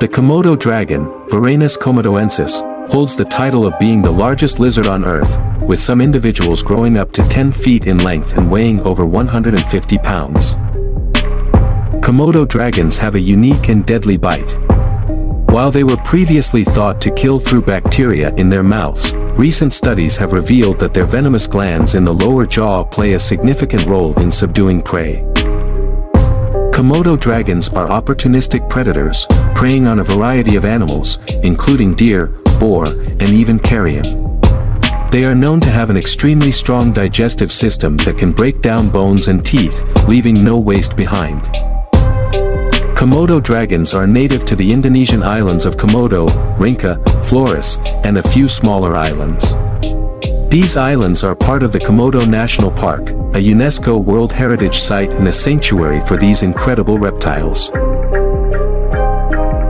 The Komodo dragon, Varanus komodoensis, holds the title of being the largest lizard on Earth, with some individuals growing up to 10 feet in length and weighing over 150 pounds. Komodo dragons have a unique and deadly bite. While they were previously thought to kill through bacteria in their mouths, recent studies have revealed that their venomous glands in the lower jaw play a significant role in subduing prey. Komodo dragons are opportunistic predators, preying on a variety of animals, including deer, boar, and even carrion. They are known to have an extremely strong digestive system that can break down bones and teeth, leaving no waste behind. Komodo dragons are native to the Indonesian islands of Komodo, Rinca, Flores, and a few smaller islands. These islands are part of the Komodo National Park, a UNESCO World Heritage Site and a sanctuary for these incredible reptiles.